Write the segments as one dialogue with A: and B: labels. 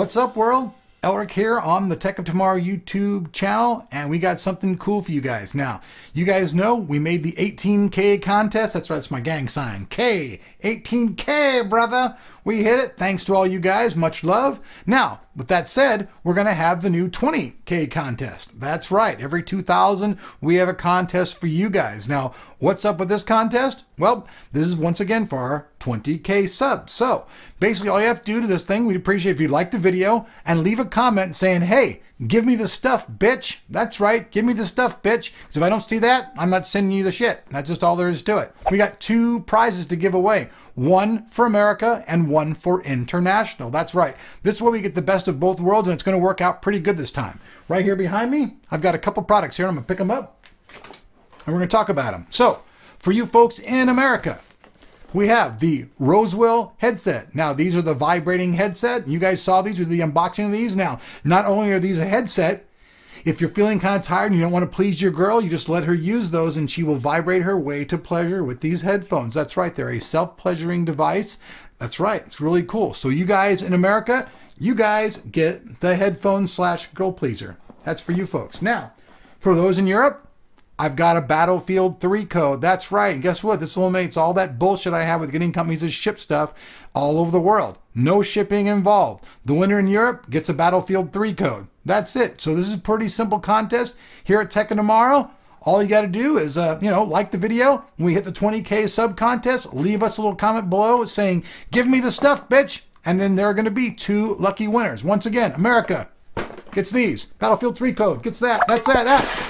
A: What's up, world? Elric here on the Tech of Tomorrow YouTube channel, and we got something cool for you guys. Now, you guys know we made the 18K contest. That's right, it's my gang sign. K, 18K, brother. We hit it. Thanks to all you guys. Much love. Now, with that said, we're going to have the new 20K contest. That's right. Every 2,000, we have a contest for you guys. Now, what's up with this contest? Well, this is once again for our 20K subs. So, basically, all you have to do to this thing, we'd appreciate if you like the video and leave a comment saying, hey, Give me the stuff, bitch. That's right. Give me the stuff, bitch. Because if I don't see that, I'm not sending you the shit. That's just all there is to it. We got two prizes to give away. One for America and one for international. That's right. This is where we get the best of both worlds and it's going to work out pretty good this time. Right here behind me, I've got a couple products here. I'm going to pick them up and we're going to talk about them. So, for you folks in America, we have the Rosewill headset. Now, these are the vibrating headset. You guys saw these with the unboxing of these. Now, not only are these a headset, if you're feeling kind of tired and you don't want to please your girl, you just let her use those and she will vibrate her way to pleasure with these headphones. That's right, they're a self pleasuring device. That's right, it's really cool. So, you guys in America, you guys get the headphone slash girl pleaser. That's for you folks. Now, for those in Europe, I've got a Battlefield 3 code. That's right. And guess what? This eliminates all that bullshit I have with getting companies to ship stuff all over the world. No shipping involved. The winner in Europe gets a Battlefield 3 code. That's it. So this is a pretty simple contest here at of Tomorrow. All you got to do is, uh, you know, like the video. When we hit the 20K sub contest, leave us a little comment below saying, give me the stuff, bitch. And then there are going to be two lucky winners. Once again, America gets these. Battlefield 3 code gets that. That's that. that.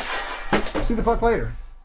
A: See the fuck later.